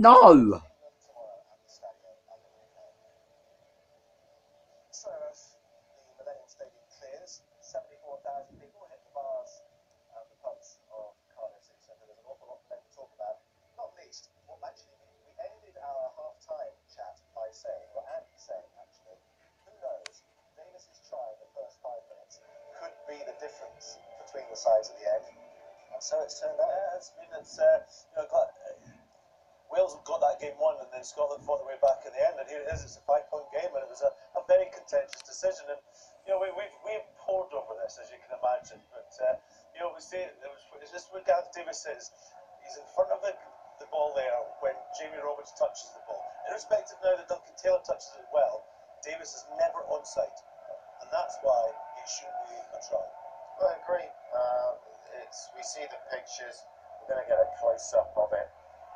No! So, as the Millennium Stadium clears, 74,000 people hit the bars and the pubs of the sides end. And so it's turned out. Yeah, it's been it's uh, you know Wales got that game won, and then Scotland fought their way back in the end. And here it is; it's a five-point game, and it was a, a very contentious decision. And you know we, we've we've pored over this, as you can imagine. But uh, you know we it was it's just what Gareth Davies says. He's in front of the the ball there when Jamie Roberts touches the ball. Irrespective now that Duncan Taylor touches it well, Davies is never onside, and that's why it should be a try. I agree. Um, it's we see the pictures. We're going to get a close up of it.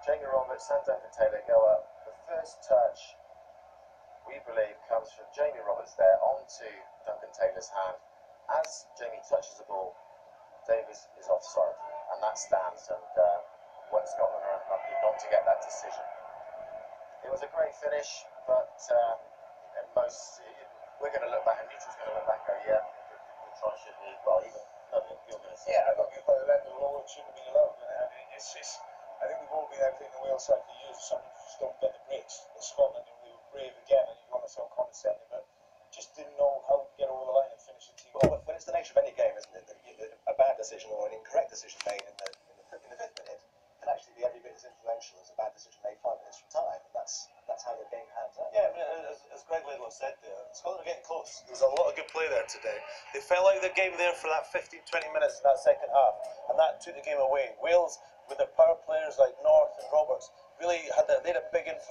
Jamie Roberts and Duncan Taylor go up. The first touch, we believe, comes from Jamie Roberts there onto Duncan Taylor's hand. As Jamie touches the ball, Davies is offside, and that stands. And uh, Scotland are unlucky not to get that decision. It was a great finish, but uh, and most we're going to look back, and neutral's going to look back and go, yeah, the, try should be well even. No, you're going to say. Yeah, I the letter of the law, shouldn't been allowed. And I it's, it's, I think we've all been out in the Wales side for years. Some just don't get the breaks. In Scotland, we were brave again, and you want to sound condescending, but just didn't know how to get over the line and finish the team. Well, when it's the nature of any game, isn't it, that you, that a bad decision or an incorrect decision made in the, in the, in the fifth minute can actually be every bit as influential as a bad decision made five minutes from time. And that's that's how the game pans out. Yeah, I mean, uh, as, as Greg Laidlaw said there, Scotland are getting close. There was a lot of good play there today. They felt like the game there for that 15, 20 minutes in that second half, and that took the game away. Wales, with their power players like North and Roberts, really had, a, they had a big influence.